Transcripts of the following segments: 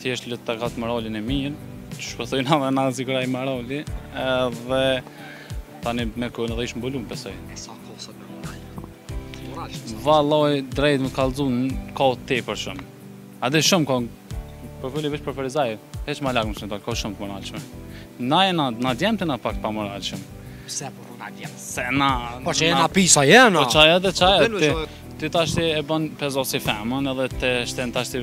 Thjesht le të ketë moralin e mirë, që shpëthojnë amë e nazi këraj morali, dhe tani me kërën edhe i shëmbëllum pas saj. E sa ka sot me moral? Vallahi drejt me kallzu, ka tepër shumë. Edhe shumë ka, për fille veç për Ferizaj, hiç ma larg më shumë, ka shumë të pamoral shumë. Na jena djemtë, na pak pa moral shumë. Pse po na djemtë? Se na... Po që jena pisa na? Po që edhe që e, ti tashti e bën pezo si femër edhe të shtin tashti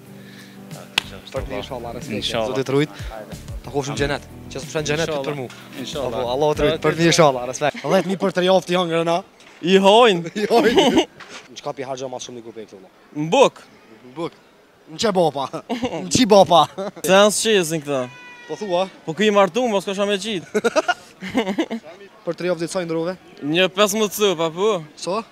Për ty inshallah, respekt. Inshallah. Zoti t'rujt. T'pafshim xhenet. Që të pafsha xhenet për mua. Inshallah. Apo Allahu të rujt për ty inshallah, respekt. 10000 për tri javë ti hangrën a. I han. I han. Çka pi harxhon ma shumë në kup këtu. N'bukë. N'bukë. Në që bopa? Në që bopa? Se janë s'qesin këta? Po thua? Po ku i martu, mos ka shame qitë. Për tri javë ditë sa janë drove? Një 15 së, pa po? So?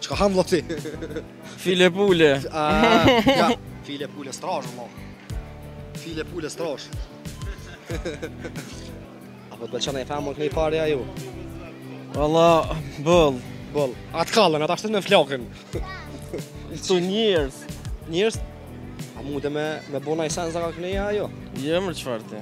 Çka han vllau? File pule. Ah, ja, file pule strash vlla. File pule strash. A po të çon e fame keni parë a ju. Valla, bëll. Bëll. Atë kallën, ata shtën me flokën. Su njerëz. Njerëz? A mun me, me bo naj sen zaka keni a ju? Zemër çfarë ti.